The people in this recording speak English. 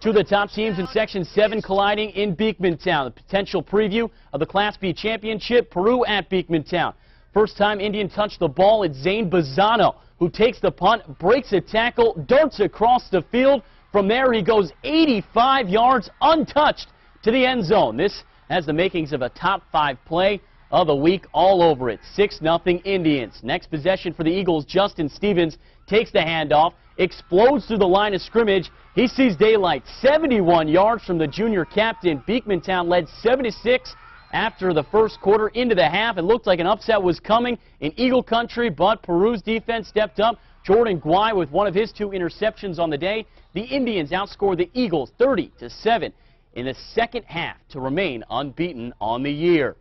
Two of the top teams in Section 7 colliding in Beekmantown. The potential preview of the Class B championship, Peru at Beekmantown. First time Indian touched the ball, it's Zane Bazzano, who takes the punt, breaks a tackle, darts across the field. From there, he goes 85 yards untouched to the end zone. This has the makings of a top five play of the week all over it. 6-0 Indians. Next possession for the Eagles, Justin Stevens takes the handoff, explodes through the line of scrimmage. He sees daylight 71 yards from the junior captain. Beekmantown led 76 after the first quarter into the half. It looked like an upset was coming in Eagle Country, but Peru's defense stepped up. Jordan Guai with one of his two interceptions on the day. The Indians outscored the Eagles 30 to 7 in the second half to remain unbeaten on the year.